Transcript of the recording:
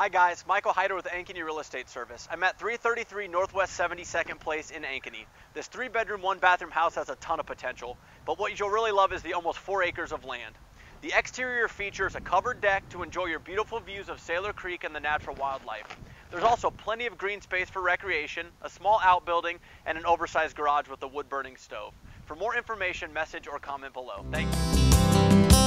Hi guys, Michael Hyder with Ankeny Real Estate Service. I'm at 333 Northwest 72nd Place in Ankeny. This three bedroom, one bathroom house has a ton of potential, but what you'll really love is the almost four acres of land. The exterior features a covered deck to enjoy your beautiful views of Saylor Creek and the natural wildlife. There's also plenty of green space for recreation, a small outbuilding, and an oversized garage with a wood burning stove. For more information, message or comment below. Thank you.